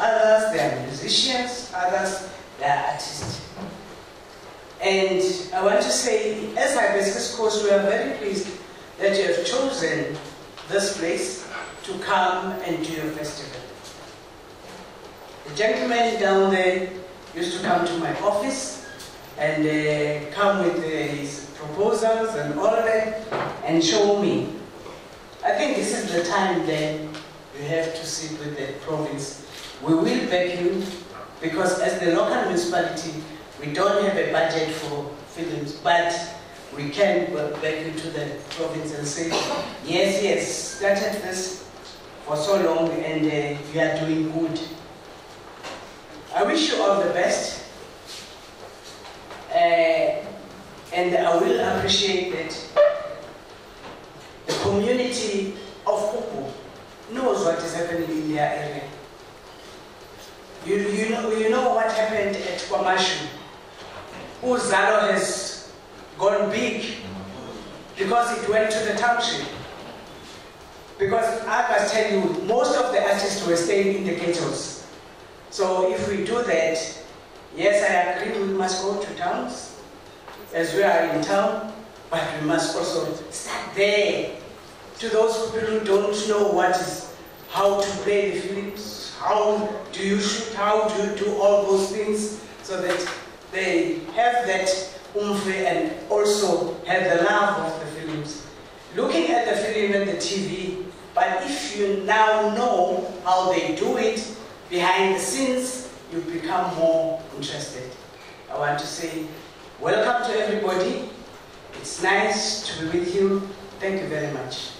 Others, they are musicians. Others, they are artists. And I want to say, as Hibiscus Coast, we are very pleased that you have chosen this place to come and do your festival. The gentleman down there used to come to my office and uh, come with uh, his proposals and all of that and show me. I think this is the time then you have to sit with the province. We will back you because as the local municipality, we don't have a budget for films, but we can back you to the province and say, yes, yes, started this for so long and uh, you are doing good. I wish you all the best. Uh, and I will appreciate that the community of Ugu knows what is happening in their area. You, you, know, you know what happened at KwaMashu. Uzalo has gone big because it went to the township. Because I must tell you, most of the artists were staying in the ghettos. So if we do that, yes, I agree we must go to towns as we are in town, but we must also start there. To those people who don't know what is, how to play the films, how do you shoot, how do you do all those things, so that they have that oomph and also have the love of the films. Looking at the film and the TV, but if you now know how they do it behind the scenes, you become more interested. I want to say welcome to everybody. It's nice to be with you. Thank you very much.